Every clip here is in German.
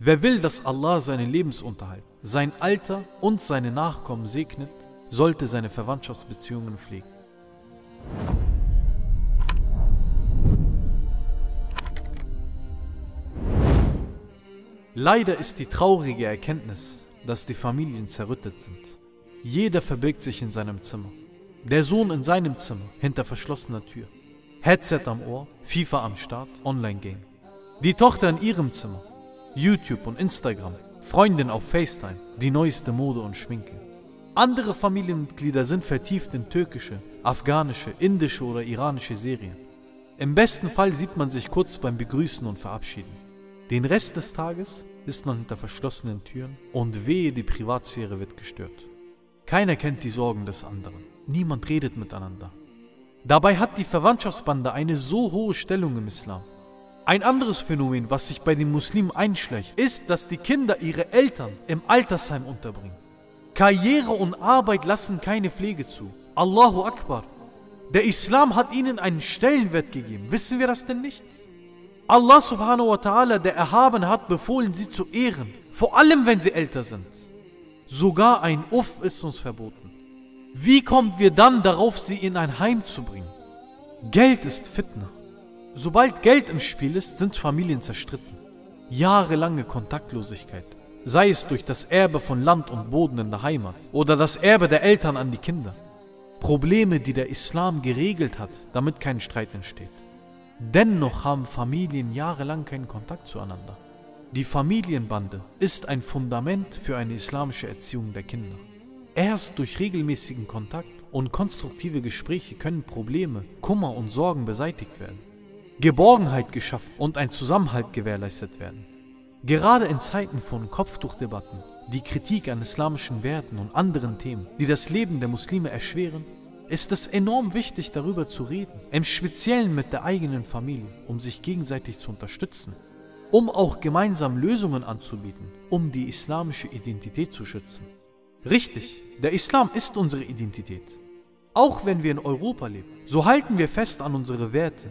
Wer will, dass Allah seinen Lebensunterhalt, sein Alter und seine Nachkommen segnet, sollte seine Verwandtschaftsbeziehungen pflegen. Leider ist die traurige Erkenntnis, dass die Familien zerrüttet sind. Jeder verbirgt sich in seinem Zimmer. Der Sohn in seinem Zimmer, hinter verschlossener Tür. Headset am Ohr, FIFA am Start, Online-Game. Die Tochter in ihrem Zimmer, YouTube und Instagram, Freundin auf FaceTime, die neueste Mode und Schminke. Andere Familienmitglieder sind vertieft in türkische, afghanische, indische oder iranische Serien. Im besten Fall sieht man sich kurz beim Begrüßen und Verabschieden. Den Rest des Tages ist man hinter verschlossenen Türen und wehe, die Privatsphäre wird gestört. Keiner kennt die Sorgen des anderen. Niemand redet miteinander. Dabei hat die Verwandtschaftsbande eine so hohe Stellung im Islam. Ein anderes Phänomen, was sich bei den Muslimen einschleicht, ist, dass die Kinder ihre Eltern im Altersheim unterbringen. Karriere und Arbeit lassen keine Pflege zu. Allahu Akbar. Der Islam hat ihnen einen Stellenwert gegeben. Wissen wir das denn nicht? Allah subhanahu wa ta'ala, der Erhaben, hat befohlen, sie zu ehren. Vor allem, wenn sie älter sind. Sogar ein Uff ist uns verboten. Wie kommen wir dann darauf, sie in ein Heim zu bringen? Geld ist Fitna. Sobald Geld im Spiel ist, sind Familien zerstritten. Jahrelange Kontaktlosigkeit, sei es durch das Erbe von Land und Boden in der Heimat oder das Erbe der Eltern an die Kinder. Probleme, die der Islam geregelt hat, damit kein Streit entsteht. Dennoch haben Familien jahrelang keinen Kontakt zueinander. Die Familienbande ist ein Fundament für eine islamische Erziehung der Kinder. Erst durch regelmäßigen Kontakt und konstruktive Gespräche können Probleme, Kummer und Sorgen beseitigt werden. Geborgenheit geschaffen und ein Zusammenhalt gewährleistet werden. Gerade in Zeiten von Kopftuchdebatten, die Kritik an islamischen Werten und anderen Themen, die das Leben der Muslime erschweren, ist es enorm wichtig, darüber zu reden, im Speziellen mit der eigenen Familie, um sich gegenseitig zu unterstützen, um auch gemeinsam Lösungen anzubieten, um die islamische Identität zu schützen. Richtig, der Islam ist unsere Identität. Auch wenn wir in Europa leben, so halten wir fest an unsere Werte,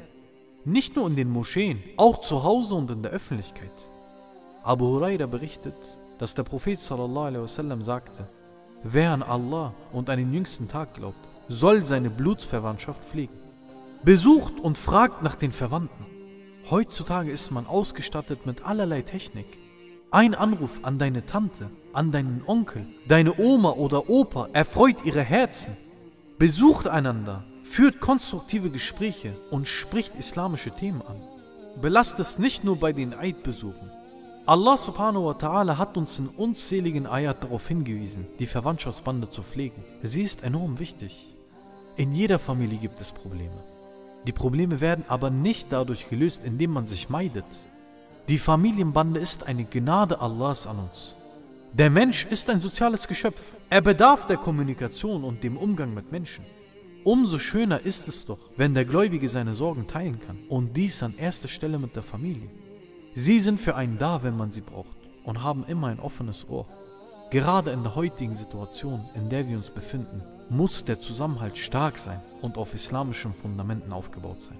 nicht nur in den Moscheen, auch zu Hause und in der Öffentlichkeit. Abu Huraira berichtet, dass der Prophet wasallam sagte, wer an Allah und an den jüngsten Tag glaubt, soll seine Blutsverwandtschaft pflegen. Besucht und fragt nach den Verwandten. Heutzutage ist man ausgestattet mit allerlei Technik. Ein Anruf an deine Tante, an deinen Onkel, deine Oma oder Opa erfreut ihre Herzen. Besucht einander, führt konstruktive Gespräche und spricht islamische Themen an. Belasst es nicht nur bei den Eidbesuchen. Allah subhanahu wa ta'ala hat uns in unzähligen Ayat darauf hingewiesen, die Verwandtschaftsbande zu pflegen. Sie ist enorm wichtig. In jeder Familie gibt es Probleme. Die Probleme werden aber nicht dadurch gelöst, indem man sich meidet. Die Familienbande ist eine Gnade Allahs an uns. Der Mensch ist ein soziales Geschöpf. Er bedarf der Kommunikation und dem Umgang mit Menschen. Umso schöner ist es doch, wenn der Gläubige seine Sorgen teilen kann und dies an erster Stelle mit der Familie. Sie sind für einen da, wenn man sie braucht und haben immer ein offenes Ohr. Gerade in der heutigen Situation, in der wir uns befinden, muss der Zusammenhalt stark sein und auf islamischen Fundamenten aufgebaut sein.